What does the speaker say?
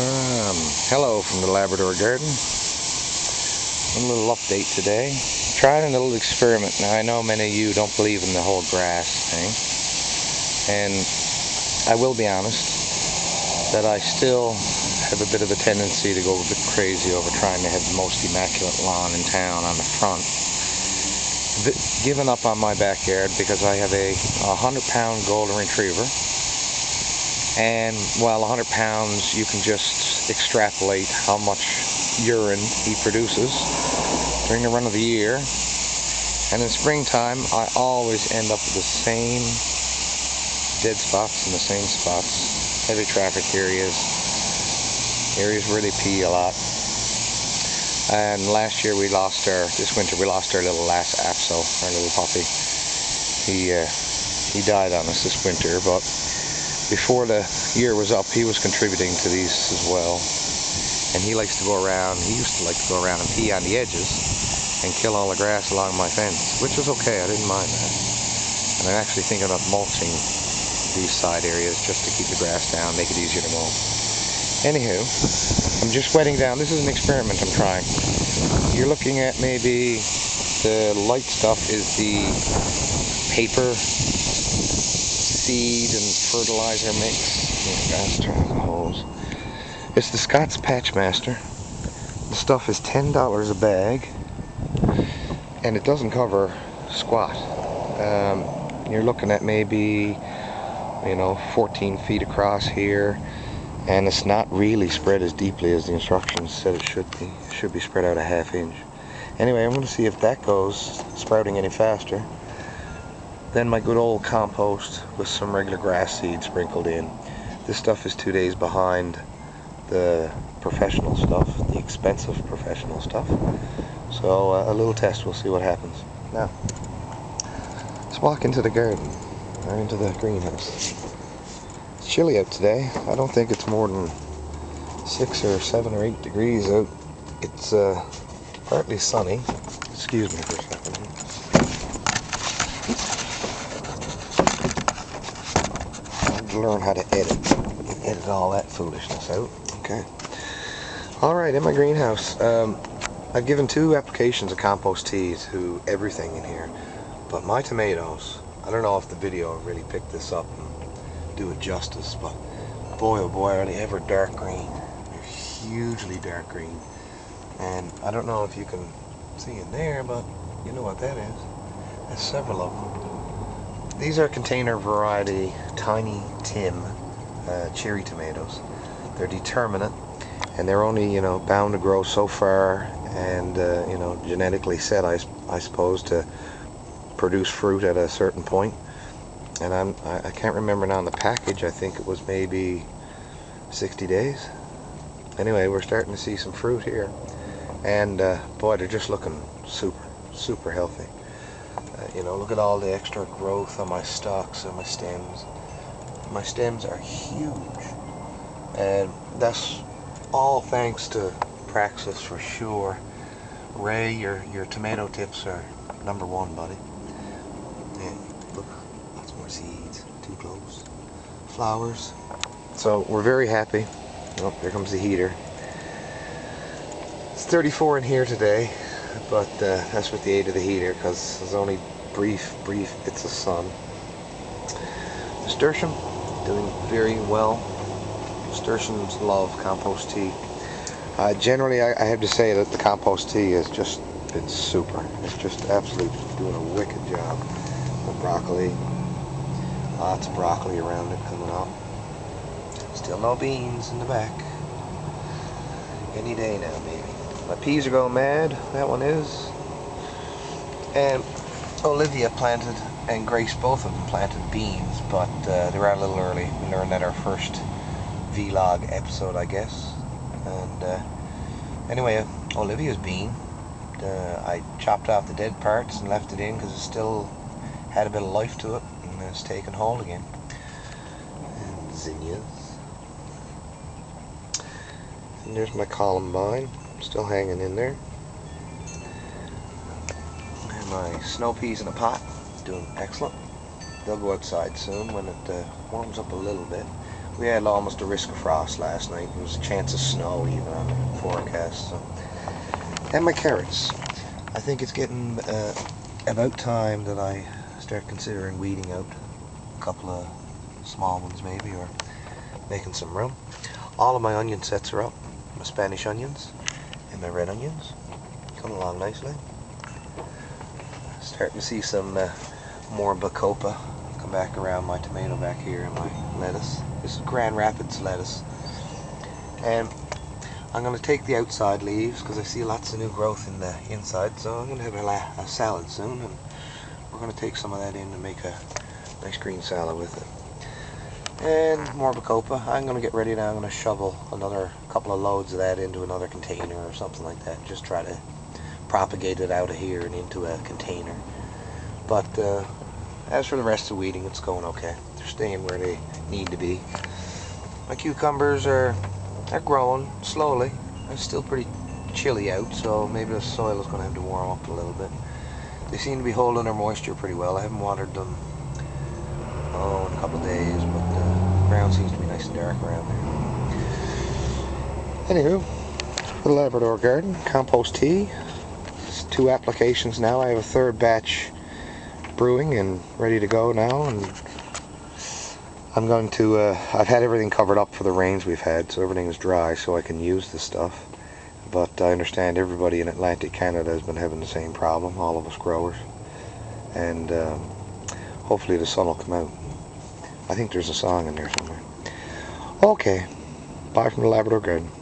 Um, hello from the Labrador Garden. A little update today. Trying a little experiment. Now I know many of you don't believe in the whole grass thing. And I will be honest that I still have a bit of a tendency to go a bit crazy over trying to have the most immaculate lawn in town on the front. Given up on my backyard because I have a 100 pound golden retriever and while 100 pounds you can just extrapolate how much urine he produces during the run of the year. And in springtime I always end up with the same dead spots in the same spots. Heavy traffic areas areas where they pee a lot. And last year we lost our this winter we lost our little Lhasa Apso our little puppy. He uh, he died on us this winter but before the year was up, he was contributing to these as well. And he likes to go around, he used to like to go around and pee on the edges and kill all the grass along my fence, which was okay, I didn't mind that. And I'm actually thinking about mulching these side areas just to keep the grass down, make it easier to mow. Anywho, I'm just wetting down, this is an experiment I'm trying. You're looking at maybe the light stuff is the paper seed and fertilizer mix. hose. It's the Scott's Patchmaster. The stuff is $10 a bag and it doesn't cover squat. Um, you're looking at maybe, you know, 14 feet across here and it's not really spread as deeply as the instructions said it should be. It should be spread out a half inch. Anyway, I'm going to see if that goes sprouting any faster. Then my good old compost with some regular grass seed sprinkled in. This stuff is two days behind the professional stuff, the expensive professional stuff. So uh, a little test, we'll see what happens. Now, let's walk into the garden, or into the greenhouse. It's chilly out today. I don't think it's more than six or seven or eight degrees out. It's uh, partly sunny. Excuse me for a second. Learn how to edit. Edit all that foolishness out. Okay. All right, in my greenhouse, um, I've given two applications of compost tea to everything in here, but my tomatoes, I don't know if the video really picked this up and do it justice, but boy oh boy are they ever dark green. They're hugely dark green. And I don't know if you can see in there, but you know what that is. There's several of them. These are container variety Tiny Tim uh, cherry tomatoes. They're determinate and they're only, you know, bound to grow so far and, uh, you know, genetically set, I, I suppose, to produce fruit at a certain point. And I'm, I, I can't remember now on the package, I think it was maybe 60 days. Anyway, we're starting to see some fruit here. And uh, boy, they're just looking super, super healthy. Uh, you know, look at all the extra growth on my stalks and my stems. My stems are huge. And that's all thanks to Praxis for sure. Ray, your, your tomato tips are number one, buddy. And look, lots more seeds. Too close. Flowers. So we're very happy. Oh, there comes the heater. It's 34 in here today but uh, that's with the aid of the heater because there's only brief, brief bits of sun. Nasturtium, doing very well. Nasturtiums love compost tea. Uh, generally, I, I, have to say that the compost tea has just been super. It's just absolutely doing a wicked job. The broccoli, lots of broccoli around it coming up. Still no beans in the back. Any day now, maybe. My peas are going mad, that one is. And Olivia planted, and Grace, both of them planted beans, but uh, they were a little early. We learned that our first vlog episode, I guess. And uh, anyway, Olivia's bean, uh, I chopped off the dead parts and left it in because it still had a bit of life to it, and it's taken hold again. And zinnias. And there's my columbine still hanging in there. And my snow peas in a pot, doing excellent. They'll go outside soon when it uh, warms up a little bit. we had almost a risk of frost last night. There was a chance of snow even on the forecast. So. And my carrots. I think it's getting uh, about time that I start considering weeding out a couple of small ones maybe or making some room. All of my onion sets are up. My Spanish onions and my red onions. Coming along nicely. Starting to see some uh, more bacopa come back around my tomato back here and my lettuce. This is Grand Rapids lettuce. And I'm going to take the outside leaves because I see lots of new growth in the inside. So I'm going to have a, a salad soon and we're going to take some of that in and make a nice green salad with it and more bacopa. I'm going to get ready now. I'm going to shovel another couple of loads of that into another container or something like that. Just try to propagate it out of here and into a container. But uh, as for the rest of the weeding, it's going okay. They're staying where they need to be. My cucumbers are they're growing slowly. It's still pretty chilly out, so maybe the soil is going to have to warm up a little bit. They seem to be holding their moisture pretty well. I haven't watered them oh, in a couple of days, but seems to be nice and dark around there. Anywho, the Labrador Garden, compost tea. It's two applications now. I have a third batch brewing and ready to go now. and I'm going to, uh, I've had everything covered up for the rains we've had, so everything is dry so I can use the stuff. But I understand everybody in Atlantic Canada has been having the same problem, all of us growers. And um, hopefully the sun will come out. I think there's a song in there somewhere. Okay, bye from the Labrador Garden.